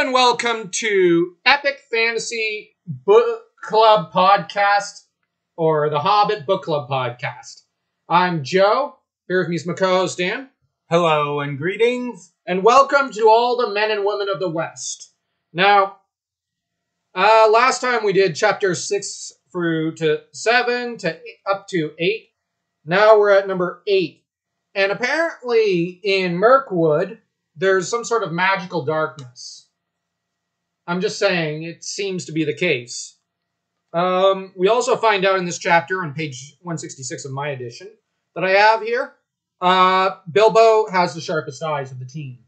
and welcome to Epic Fantasy Book Club Podcast or the Hobbit Book Club Podcast. I'm Joe. Here with me is my co-host Dan, Hello and greetings. and welcome to all the men and women of the West. Now, uh, last time we did chapter six through to seven to up to eight. Now we're at number eight, and apparently in Mirkwood there's some sort of magical darkness. I'm just saying, it seems to be the case. Um, we also find out in this chapter on page 166 of my edition that I have here, uh, Bilbo has the sharpest eyes of the team,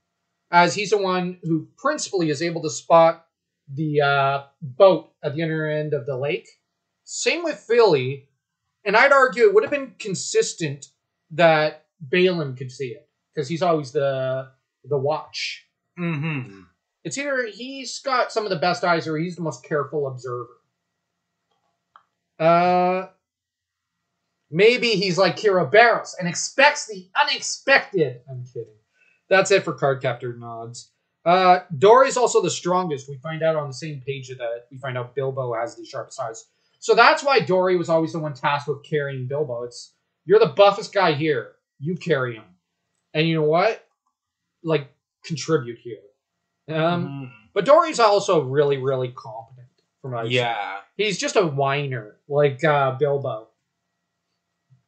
as he's the one who principally is able to spot the uh, boat at the inner end of the lake. Same with Fili, and I'd argue it would have been consistent that Balin could see it because he's always the the watch. Mm-hmm. It's either he's got some of the best eyes or he's the most careful observer. Uh, maybe he's like Kira Barros and expects the unexpected. I'm kidding. That's it for card captor nods. Uh, Dori's also the strongest. We find out on the same page that we find out Bilbo has the sharpest eyes. So that's why Dori was always the one tasked with carrying Bilbo. It's you're the buffest guy here. You carry him. And you know what? Like contribute here. Um, but Dori's also really, really competent. From what yeah. he's just a whiner like uh, Bilbo.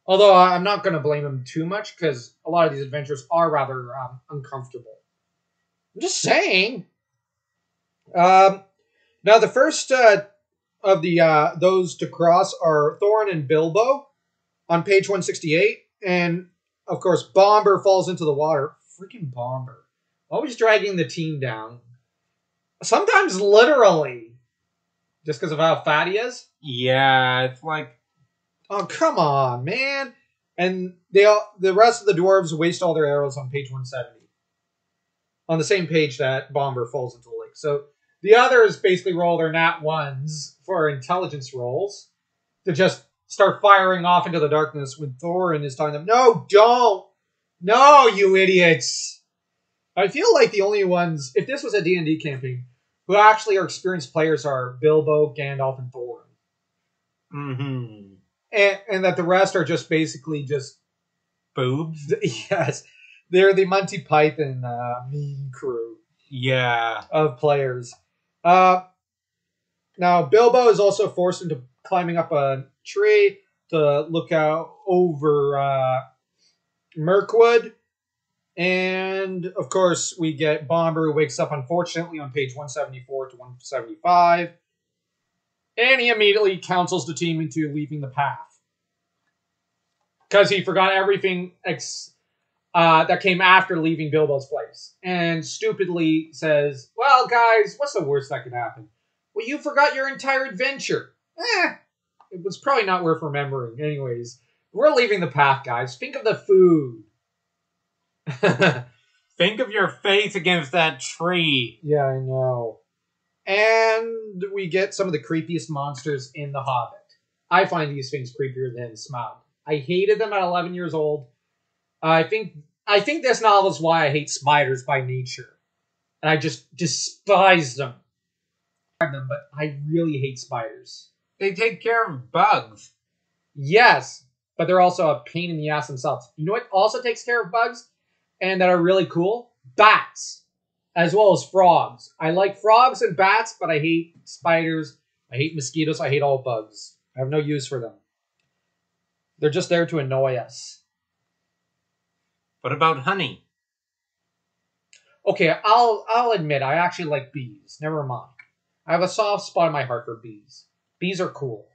Although I- I'm not going to blame him too much because a lot of these adventures are rather um, uncomfortable. I'm just saying. Um, now the first uh, of the uh, those to cross are Thorin and Bilbo on page 168, and of course Bombur falls into the water. Freaking Bombur, always dragging the team down. Sometimes literally, just because of how fat he is. Yeah, it's like Oh come on, man! And they all, the rest of the dwarves waste all their arrows on page 170. On the same page that Bombur falls into the lake. So the others basically roll their nat ones for intelligence rolls to just start firing off into the darkness when Thorin is telling them, No, don't! No, you idiots! I feel like the only ones, if this was a D&D campaign, who actually are experienced players are Bilbo, Gandalf, and Thorin mm-hmm. and, and that the rest are just basically just boobs. yes, they're the Monty Python uh, meme crew Yeah. of players. Uh, now Bilbo is also forced into climbing up a tree to look out over uh, Mirkwood. And of course, we get Bombur who wakes up, unfortunately, on page 174 to 175. And he immediately counsels the team into leaving the path. Because he forgot everything ex- uh, that came after leaving Bilbo's place. And stupidly says, Well, guys, what's the worst that could happen? Well, you forgot your entire adventure. Eh, it was probably not worth remembering. Anyways, we're leaving the path, guys. Think of the food. Think of your face against that tree. Yeah, I know. And we get some of the creepiest monsters in The Hobbit. I find these things creepier than Smaug. I hated them at 11 years old. I think I think this novel is why I hate spiders by nature, and I just despise them. Them, but I really hate spiders. They take care of bugs. Yes, but they're also a pain in the ass themselves. You know what also takes care of bugs and that are really cool? Bats, as well as frogs. I like frogs and bats, but I hate spiders. I hate mosquitoes. I hate all bugs. I have no use for them. They're just there to annoy us. What about honey? Okay, I'll I'll admit I actually like bees. Never mind. I have a soft spot in my heart for bees. Bees are cool.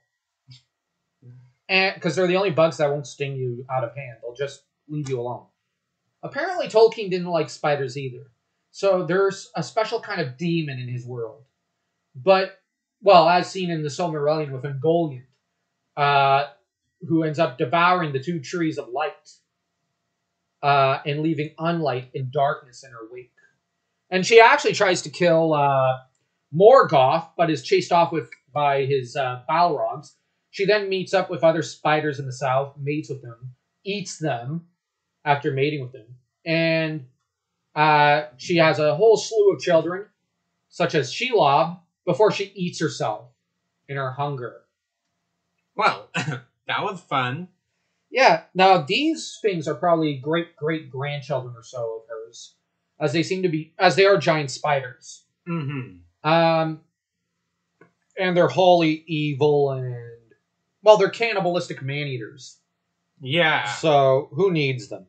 And because they're the only bugs that won't sting you out of hand. They'll just leave you alone. Apparently Tolkien didn't like spiders either. So there's a special kind of demon in his world. But well, as seen in the Silmarillion with Ungoliant, uh, who ends up devouring the two trees of light uh, and leaving unlight and darkness in her wake. And she actually tries to kill uh, Morgoth, but is chased off with by his uh, Balrogs. She then meets up with other spiders in the south, mates with them, eats them after mating with them, and uh, she has a whole slew of children. such as Shelob, before she eats herself in her hunger. Well, that was fun. Yeah, now these things are probably great great grandchildren or so of hers, as they seem to be, as they are giant spiders. Mm-hmm. Um, and they're wholly evil and, well, they're cannibalistic man eaters. Yeah. So who needs them?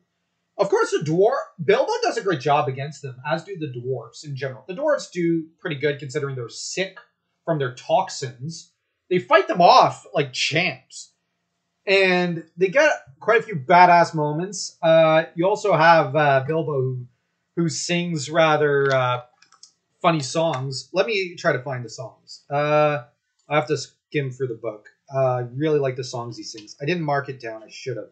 Of course, the dwarf Bilbo does a great job against them, as do the dwarves in general. The dwarves do pretty good considering they're sick from their toxins. They fight them off like champs, and they get quite a few badass moments. Uh, you also have uh, Bilbo who, who sings rather uh, funny songs. Let me try to find the songs. Uh, I have to skim through the book. Uh, I really like the songs he sings. I didn't mark it down. I should have.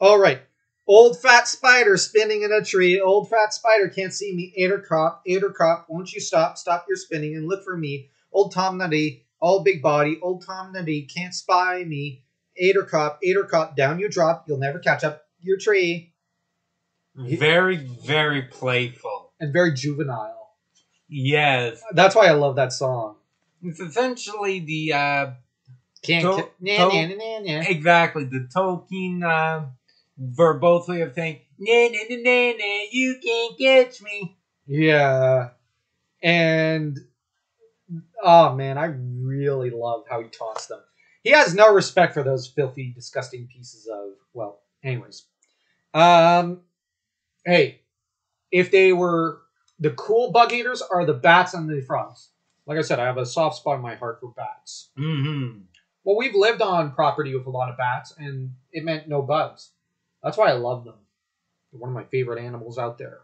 All right. Old fat spider spinning in a tree. Old fat spider can't see me. Attercop, Attercop, won't you stop? Stop your spinning and look for me. Old Tomnoddy, all big body. Old Tomnoddy can't spy me. Attercop, Attercop, down you drop. You'll never catch up your tree. Very, very playful. And very juvenile. Yes. That's why I love that song. It's essentially the uh Can't. To- ca- nah, to- nah, nah, nah, nah. exactly the Tolkien uh, verbose way of saying nah, nah, nah, nah, nah, you can't catch me. Yeah. And oh man, I really love how he taunts them. He has no respect for those filthy, disgusting pieces of well, anyways. Um hey, if they were the cool bug eaters are the bats and the frogs. Like I said, I have a soft spot in my heart for bats. Mm-hmm. Well, we've lived on property with a lot of bats, and it meant no bugs. That's why I love them. They're one of my favorite animals out there.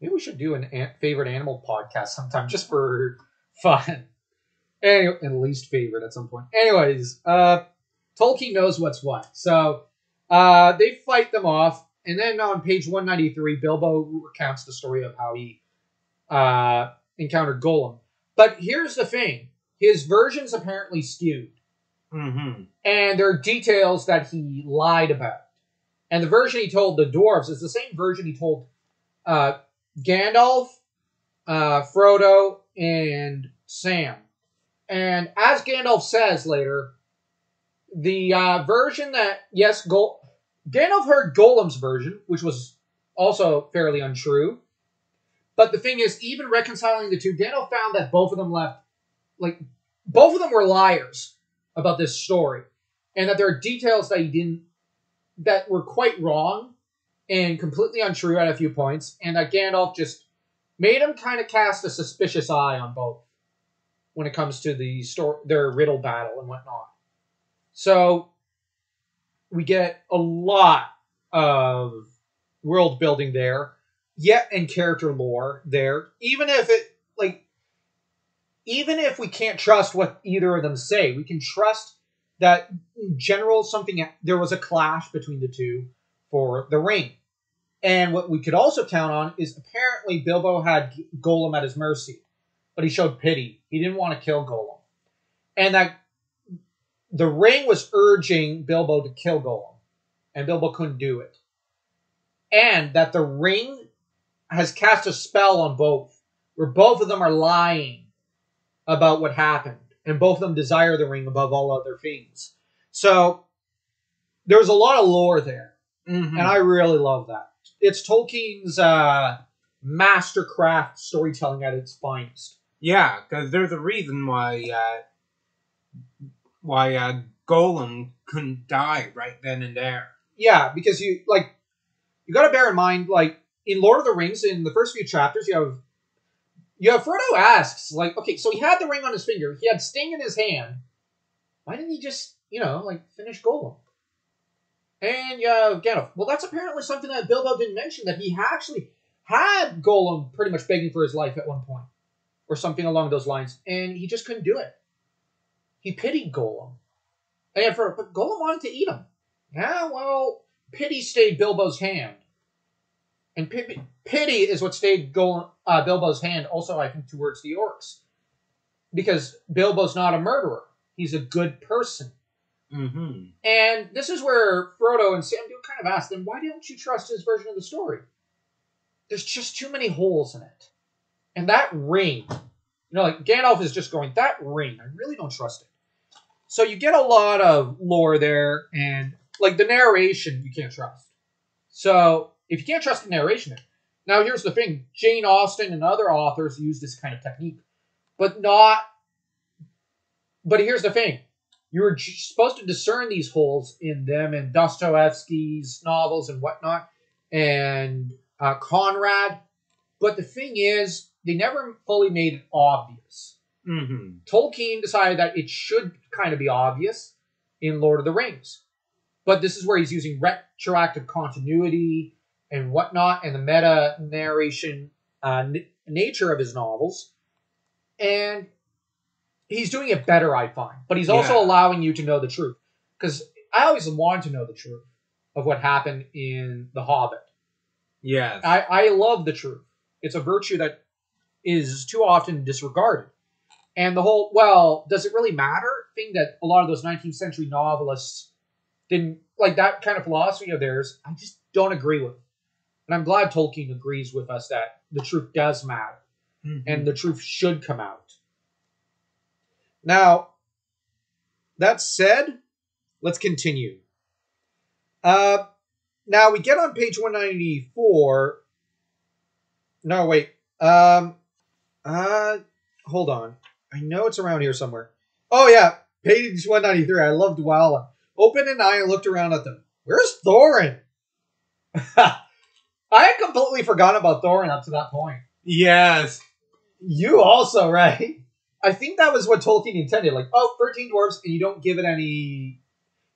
Maybe we should do an favorite animal podcast sometime just for fun. And least favorite at some point. Anyways, uh, Tolkien knows what's what. So uh, they fight them off, and then on page 193, Bilbo recounts the story of how he uh, encountered Gollum. But here's the thing his version's apparently skewed Mm-hmm. and there are details that he lied about. And the version he told the dwarves is the same version he told uh, Gandalf, uh, Frodo, and Sam. And as Gandalf says later, the uh, version that yes, Gol- Gandalf heard Gollum's version, which was also fairly untrue. But the thing is, even reconciling the two, Gandalf found that both of them left, like, both of them were liars about this story, and that there are details that he didn't, that were quite wrong and completely untrue at a few points, and that Gandalf just made him kind of cast a suspicious eye on both when it comes to the story, their riddle battle and whatnot. So we get a lot of world building there, yet and character lore there. Even if it like, even if we can't trust what either of them say, we can trust that in general something there was a clash between the two for the ring. And what we could also count on is apparently Bilbo had Gollum at his mercy, but he showed pity. He didn't want to kill Gollum. And that the ring was urging Bilbo to kill Gollum, and Bilbo couldn't do it. And that the ring has cast a spell on both, where both of them are lying about what happened, and both of them desire the ring above all other things. So there's a lot of lore there, Mm-hmm. and I really love that. It's Tolkien's uh, mastercraft storytelling at its finest. Yeah, because there's a reason why uh, why uh, Gollum couldn't die right then and there. Yeah, because you like you got to bear in mind, like in Lord of the Rings, in the first few chapters, you have have Frodo asks, like, okay, so he had the ring on his finger, he had Sting in his hand. Why didn't he just, you know, like finish Gollum? And you have Gandalf. Well, that's apparently something that Bilbo didn't mention that he actually had Gollum pretty much begging for his life at one point, or something along those lines, and he just couldn't do it. He pitied Gollum, and for but Gollum wanted to eat him. Yeah, well, pity stayed Bilbo's hand. And pity, pity is what stayed Gol- uh, Bilbo's hand also, I think, towards the orcs. Because Bilbo's not a murderer. He's a good person. Mm-hmm. And this is where Frodo and Sam do kind of ask them, why don't you trust his version of the story? There's just too many holes in it. And that ring, you know, like Gandalf is just going, that ring, I really don't trust it. So you get a lot of lore there, and like the narration, you can't trust. So if you can't trust the narration, now here's the thing: Jane Austen and other authors use this kind of technique, but not. But here's the thing: you were j- supposed to discern these holes in them in Dostoevsky's novels and whatnot, and uh, Conrad. But the thing is, they never fully made it obvious. Mm-hmm. Tolkien decided that it should kind of be obvious in Lord of the Rings. But this is where he's using retroactive continuity and whatnot and the meta narration uh, n- nature of his novels. And he's doing it better, I find. But he's also Yeah. allowing you to know the truth. Because I always wanted to know the truth of what happened in The Hobbit. Yes. I, I love the truth. It's a virtue that is too often disregarded. And the whole, well, does it really matter thing that a lot of those 19th century novelists didn't like that kind of philosophy of theirs, I just don't agree with. And I'm glad Tolkien agrees with us that the truth does matter Mhm. and the truth should come out. Now, that said, let's continue. Uh, now we get on page 194. No, wait. Um, uh, hold on. I know it's around here somewhere. Oh yeah, page 193. I loved Dwalin. Opened an eye and looked around at them. Where's Thorin? I had completely forgotten about Thorin up to that point. yes. You also, right? I think that was what Tolkien intended. Like, oh, 13 dwarves, and you don't give it any.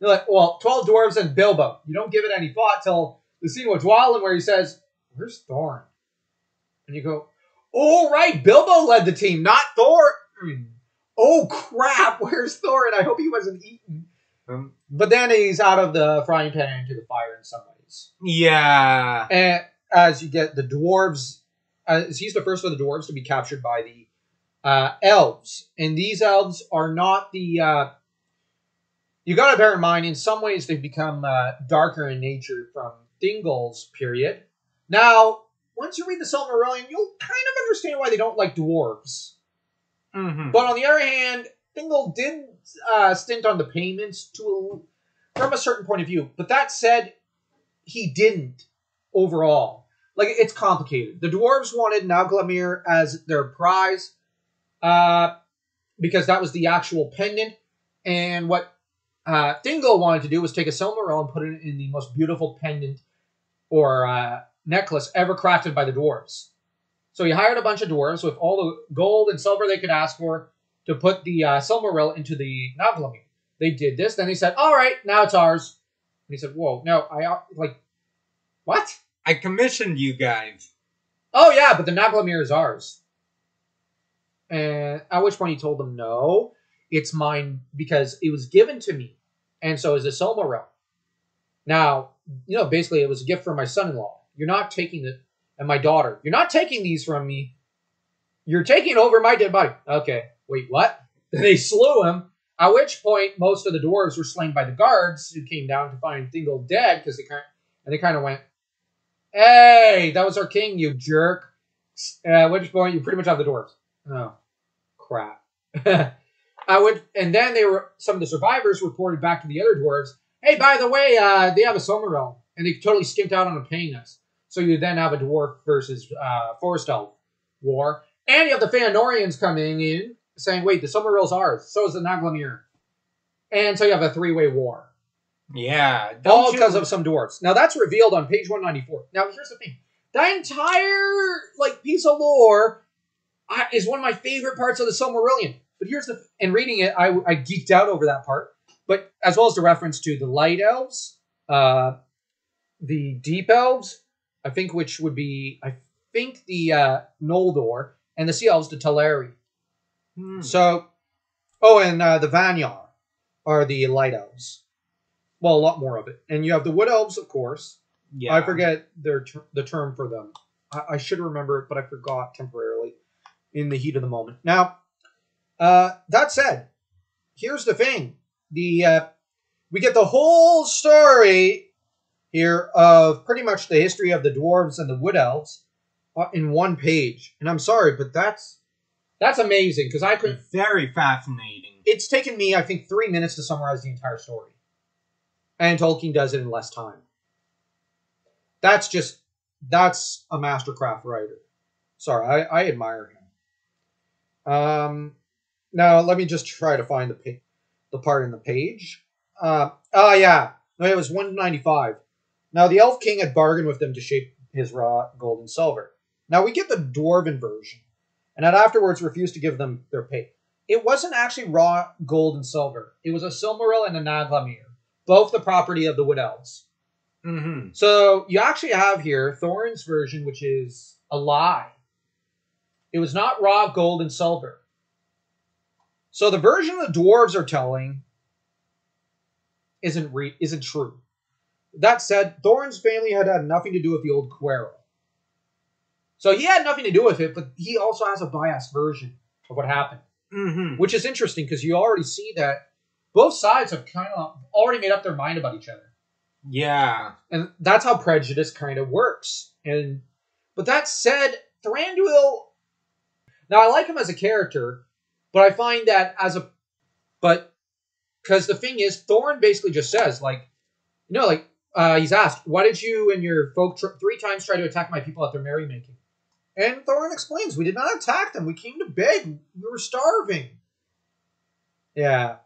You're like, well, 12 dwarves and Bilbo. You don't give it any thought till the scene with Dwalin where he says, Where's Thorin? And you go, Oh, right, Bilbo led the team, not Thorin. Oh, crap, where's Thorin? I hope he wasn't eaten. Um, But then he's out of the frying pan into the fire in some yeah. And as you get the dwarves, as he's the first of the dwarves to be captured by the uh, elves, and these elves are not the. Uh, you got to bear in mind, in some ways, they've become uh, darker in nature from Thingol's period. Now, once you read the Silmarillion, you'll kind of understand why they don't like dwarves. Mm-hmm. But on the other hand, Thingol did uh, stint on the payments to a, from a certain point of view. But that said, he didn't overall. Like it's complicated. The dwarves wanted Nauglamir as their prize, uh, because that was the actual pendant. And what uh, Thingol wanted to do was take a Silmaril and put it in the most beautiful pendant or uh, necklace ever crafted by the dwarves. So he hired a bunch of dwarves with all the gold and silver they could ask for to put the uh, Silmaril into the Nauglamir. They did this. Then he said, "All right, now it's ours." And he said, "Whoa, no, I uh, like what? I commissioned you guys. Oh yeah, but the Nauglamir is ours." And at which point he told them, "No, it's mine because it was given to me, and so is the Silmaril." Now, you know, basically, it was a gift from my son-in-law. You're not taking it, and my daughter. You're not taking these from me. You're taking over my dead body. Okay, wait, what? they slew him. At which point, most of the dwarves were slain by the guards who came down to find Thingol dead because they kind and they kind of went, "Hey, that was our king, you jerk." At which point, you pretty much have the dwarves. Oh, crap. I would, and then they were some of the survivors reported back to the other dwarves. Hey, by the way, uh, they have a Silmaril, and they totally skimped out on paying us. So you then have a dwarf versus uh, forest elf war, and you have the Feanorians coming in saying, "Wait, the Silmaril's ours. So is the Nauglamir." And so you have a three-way war, Yeah. all Don't you- because of some dwarves. Now that's revealed on page one ninety-four. Now here's the thing: that entire like piece of lore I, is one of my favorite parts of the Silmarillion. But here's the and reading it, I, I geeked out over that part. But as well as the reference to the light elves, uh, the deep elves, I think which would be I think the uh, Noldor and the sea elves, the Teleri. Hmm. So, oh, and uh, the Vanyar are the light elves. Well, a lot more of it, and you have the wood elves, of course. Yeah. I forget their ter- the term for them. I-, I should remember it, but I forgot temporarily in the heat of the moment. Now, uh, that said, here's the thing: the uh, we get the whole story here of pretty much the history of the dwarves and the wood elves uh, in one page. And I'm sorry, but that's that's amazing because I could. Very fascinating. It's taken me, I think, three minutes to summarize the entire story, and Tolkien does it in less time. That's just that's a mastercraft writer. Sorry, I, I admire him. Um, now let me just try to find the pa- the part in the page. Uh, oh yeah, no, it was 195. Now the Elf King had bargained with them to shape his raw gold and silver. Now we get the dwarven version, and had afterwards refused to give them their pay. It wasn't actually raw gold and silver. It was a Silmaril and a Nauglamir, both the property of the Wood Elves. Mm-hmm. So you actually have here Thorin's version, which is a lie. It was not raw gold and silver. So the version the dwarves are telling isn't re- isn't true. That said, Thorin's family had had nothing to do with the old quarrel. So he had nothing to do with it, but he also has a biased version of what happened, Mm-hmm. which is interesting because you already see that both sides have kind of already made up their mind about each other Yeah. and that's how prejudice kind of works. And but that said, Thranduil. Now I like him as a character, but I find that as a, but because the thing is, Thorin basically just says like, you know, like uh, he's asked, why did you and your folk tr- three times try to attack my people at their merrymaking? And Thorin explains, we did not attack them. We came to beg. We were starving. Yeah.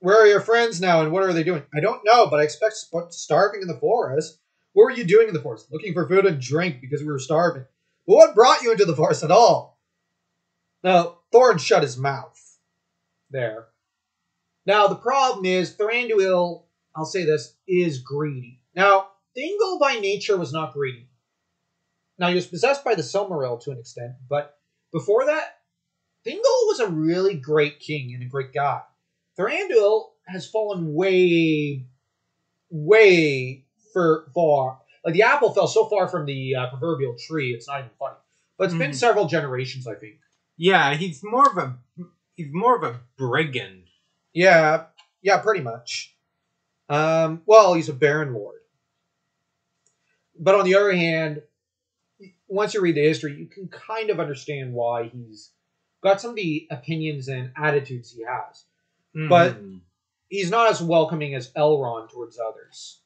Where are your friends now, and what are they doing? I don't know, but I expect starving in the forest. What were you doing in the forest? Looking for food and drink because we were starving. But what brought you into the forest at all? Now, Thorin shut his mouth there. Now, the problem is Thranduil, I'll say this, is greedy. Now, Thingol by nature was not greedy. Now, he was possessed by the Silmaril to an extent, but before that, Thingol was a really great king and a great guy. Thranduil has fallen way, way for far. Like the apple fell so far from the uh, proverbial tree, it's not even funny. But it's been Mhm. several generations, I think. Yeah, he's more of a he's more of a brigand. Yeah, yeah, pretty much. Um, well, he's a Baron Lord. But on the other hand, once you read the history, you can kind of understand why he's got some of the opinions and attitudes he has. But- Mhm. He's not as welcoming as Elrond towards others.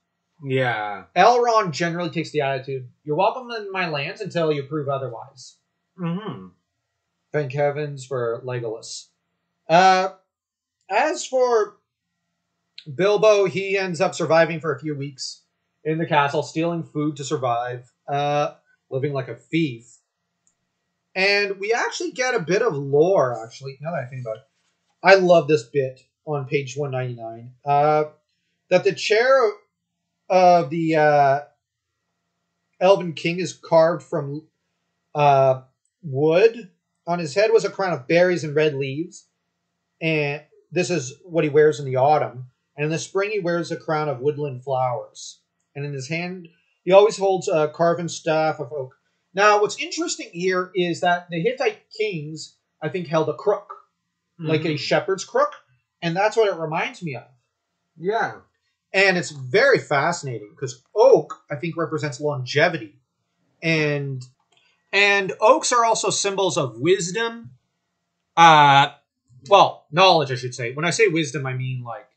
yeah. Elrond generally takes the attitude, "You're welcome in my lands until you prove otherwise." Mm-hmm. Thank heavens for Legolas. Uh, as for Bilbo, he ends up surviving for a few weeks in the castle, stealing food to survive, uh, living like a thief. And we actually get a bit of lore, actually, now that I think about it. I love this bit on page 199. Uh, that the chair of the uh, Elven King is carved from uh, wood. On his head was a crown of berries and red leaves. And this is what he wears in the autumn. And in the spring, he wears a crown of woodland flowers. And in his hand, he always holds a carven staff of oak. Now, what's interesting here is that the Hittite kings, I think, held a crook, like a Mhm. shepherd's crook. And that's what it reminds me of. yeah. And it's very fascinating because oak, I think, represents longevity. And and oaks are also symbols of wisdom. Uh well, knowledge, I should say. When I say wisdom, I mean like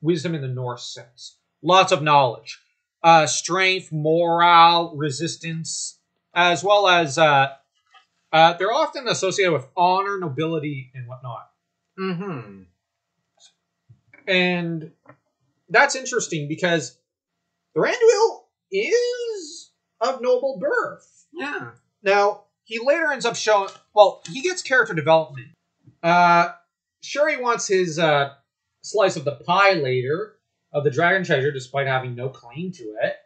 wisdom in the Norse sense. Lots of knowledge. Uh strength, morale, resistance, as well as uh uh, they're often associated with honor, nobility, and whatnot. Mm-hmm. And that's interesting because Thranduil is of noble birth. Yeah. Now, he later ends up showing, well, he gets character development. Uh, sure, he wants his uh, slice of the pie later of the dragon treasure, despite having no claim to it.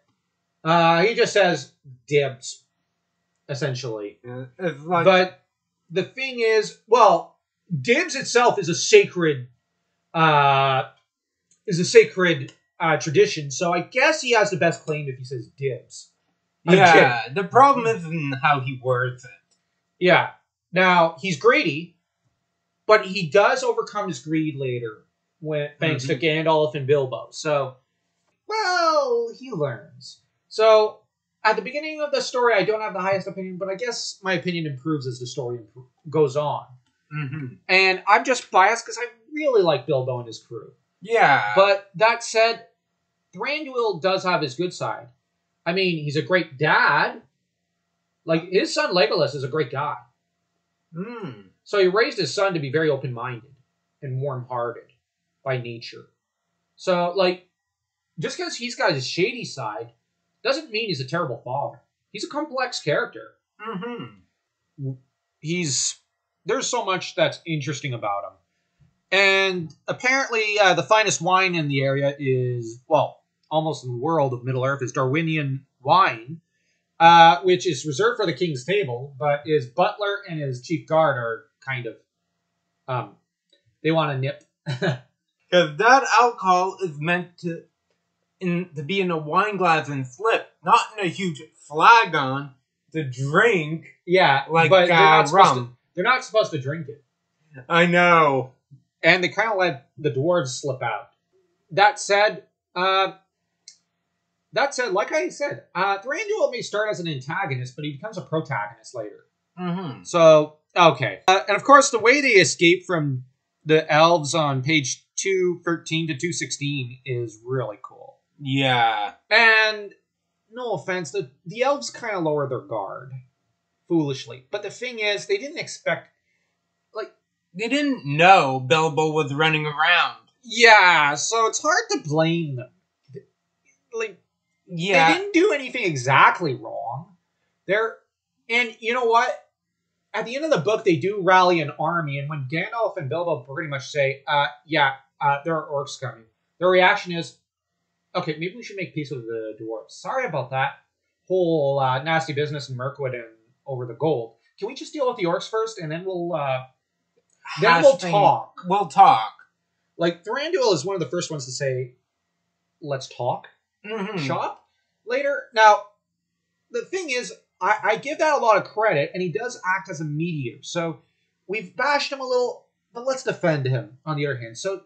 Uh, he just says dibs, essentially. Yeah, like But the thing is, well, dibs itself is a sacred, uh, is a sacred uh, tradition. So I guess he has the best claim if he says dibs. I'm yeah. The problem isn't how he words it. Yeah. Now he's greedy, but he does overcome his greed later, when thanks to Gandalf and Bilbo. So, well, he learns. So at the beginning of the story, I don't have the highest opinion, but I guess my opinion improves as the story goes on. hmm And I'm just biased because I really like Bilbo and his crew. Yeah. But that said, Thranduil does have his good side. I mean, he's a great dad. Like his son Legolas is a great guy. Mm. So he raised his son to be very open-minded and warm-hearted by nature. So like, just because he's got his shady side, doesn't mean he's a terrible father. He's a complex character. hmm he's there's so much that's interesting about him and apparently uh, the finest wine in the area is well almost in the world of middle earth is Dorwinion wine uh, which is reserved for the king's table but his butler and his chief guard are kind of um, they want to nip Because that alcohol is meant to in to be in a wine glass and slip, not in a huge flagon to drink yeah like but they're uh, not, supposed to, rum. they're not supposed to drink it I know. and they kind of let the dwarves slip out. That said, uh, that said, like I said, uh, Thranduil may start as an antagonist, but he becomes a protagonist later. hmm So okay, uh, and of course, the way they escape from the elves on page two thirteen to two sixteen is really cool. Yeah. And no offense, the the elves kind of lower their guard foolishly, but the thing is, they didn't expect. Like, they didn't know Bilbo was running around. Yeah, so it's hard to blame them. Like Yeah. They didn't do anything exactly wrong. They're and you know what? At the end of the book, they do rally an army, and when Gandalf and Bilbo pretty much say, uh, yeah, uh, there are orcs coming, their reaction is, okay, maybe we should make peace with the dwarves. Sorry about that whole uh, nasty business in Mirkwood and over the gold. Can we just deal with the orcs first, and then we'll uh, then we'll thing- talk. We'll talk. Like Thranduil is one of the first ones to say, "Let's talk." hmm shop later. Now, the thing is, I, I give that a lot of credit, and he does act as a mediator. So we've bashed him a little, but let's defend him on the other hand. So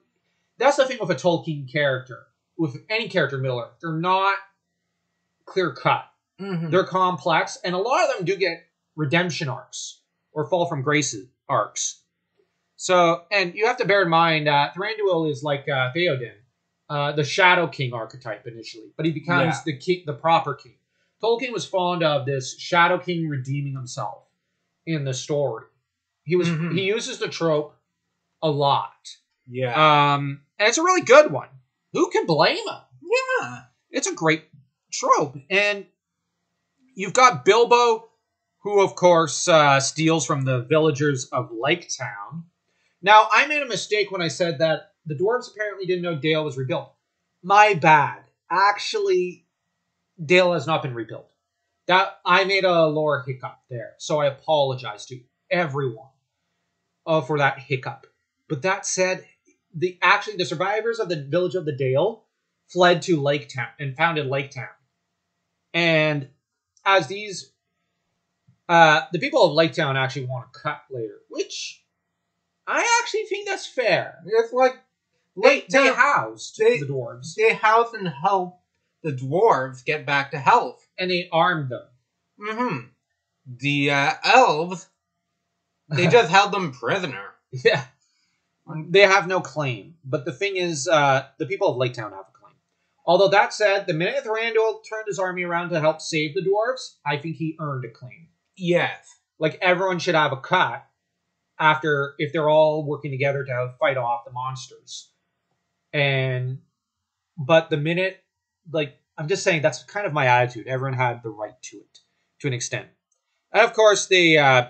that's the thing with a Tolkien character, with any character Miller, they're not clear cut. hmm They're complex, and a lot of them do get redemption arcs or fall from grace arcs. So, and you have to bear in mind, uh, Thranduil is like uh, Theoden, uh, the Shadow King archetype initially, but he becomes Yeah. the king, the proper king. Tolkien was fond of this Shadow King redeeming himself in the story. He was Mhm. he uses the trope a lot, Yeah. um, and it's a really good one. Who can blame him? yeah. it's a great trope. And you've got Bilbo, who, of course, uh, steals from the villagers of Lake Town. Now, I made a mistake when I said that the dwarves apparently didn't know Dale was rebuilt. My bad. Actually, Dale has not been rebuilt. That I made a lore hiccup there, so I apologize to everyone uh, for that hiccup. But that said, the actually the survivors of the village of the Dale fled to Lake Town and founded Lake Town. And as these, uh, the people of Lake Town actually want to cut later, which I actually think that's fair. It's like They, Lake they Town- housed they- the dwarves they house and help the dwarves get back to health. and they armed them. hmm The uh, elves, they just held them prisoner. Yeah. They have no claim. But the thing is, uh, the people of Lake Town have a claim. Although that said, the minute Thranduil turned his army around to help save the dwarves, I think he earned a claim. Yes. like everyone should have a cut after if they're all working together to fight off the monsters and but the minute like i'm just saying that's kind of my attitude everyone had the right to it to an extent and of course they uh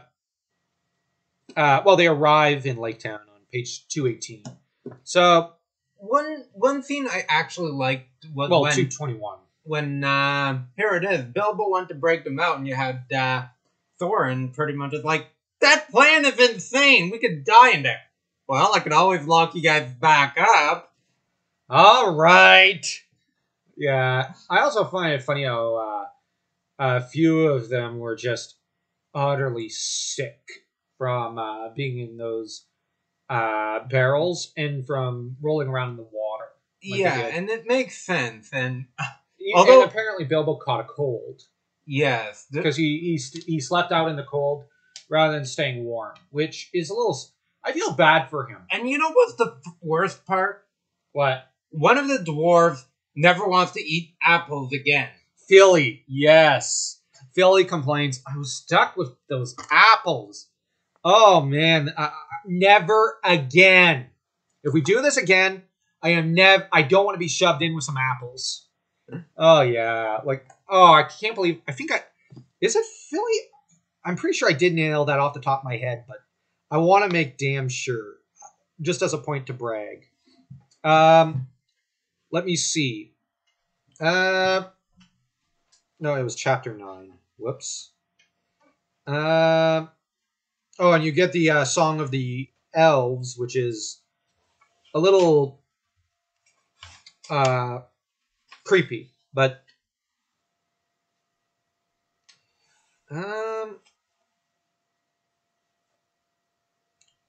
uh well they arrive in lake town on page 218 so One one scene I actually liked was well when 221 when uh, here it is. Bilbo went to break them out, and you had uh, Thorin pretty much is like, "That plan is insane. We could die in there." Well, I could always lock you guys back up. All right. Yeah. I also find it funny how uh, a few of them were just utterly sick from uh, being in those uh, barrels and from rolling around in the water. Like yeah, and it makes sense. And Although- and apparently Bilbo caught a cold. Yes. because he, he he slept out in the cold rather than staying warm, which is a little. I feel bad for him. And you know what's the worst part? What One of the dwarves never wants to eat apples again. Fili? Yes, Fili complains. I was stuck with those apples. Oh man, uh, never again. If we do this again, I am never. I don't want to be shoved in with some apples. Oh yeah, like oh I can't believe. I think I is it Fili. I'm pretty sure I did nail that off the top of my head, but I want to make damn sure, just as a point to brag. Um, let me see. Uh, no, it was chapter nine. Whoops. Uh, oh, and you get the uh, song of the elves, which is a little uh, creepy, but um.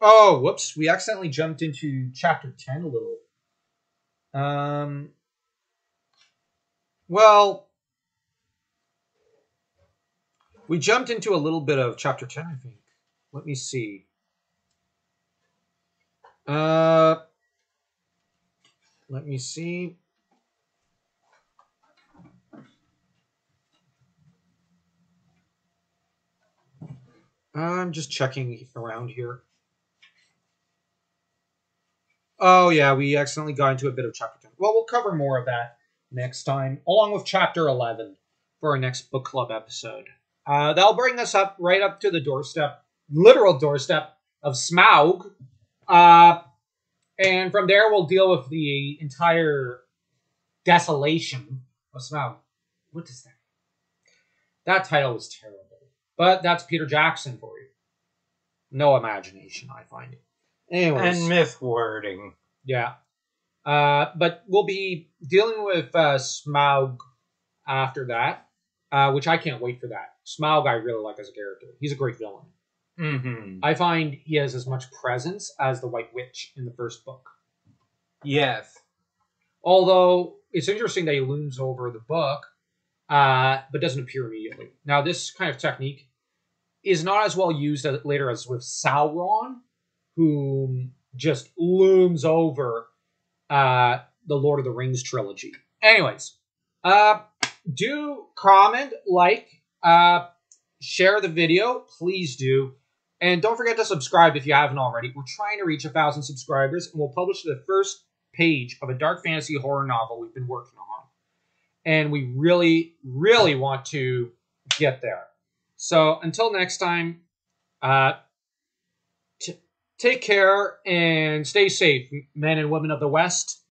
Oh, whoops! We accidentally jumped into chapter ten a little. Um. Well, we jumped into a little bit of chapter 10, I think. Let me see. Uh, let me see. I'm just checking around here. Oh, yeah, we accidentally got into a bit of chapter 10. Well, we'll cover more of that next time, along with chapter 11 for our next book club episode. Uh, that'll bring us up right up to the doorstep, literal doorstep of Smaug. Uh, and from there, we'll deal with the entire desolation of Smaug. What is that? That title was terrible. But that's Peter Jackson for you. No imagination, I find it. Anyways. And wording, Yeah. Uh, but we'll be dealing with uh, Smaug after that, uh, which I can't wait for that. Smaug, I really like as a character. He's a great villain. Mm-hmm. I find he has as much presence as the White Witch in the first book. Yes. Although it's interesting that he looms over the book, uh, but doesn't appear immediately. Now, this kind of technique is not as well used later as with Sauron, who just looms over uh, the Lord of the Rings trilogy. Anyways, uh, do comment, like, uh, share the video, please do. And don't forget to subscribe if you haven't already. We're trying to reach a thousand subscribers, and we'll publish the first page of a dark fantasy horror novel we've been working on. And we really, really want to get there. So until next time, uh, take care and stay safe, men and women of the West.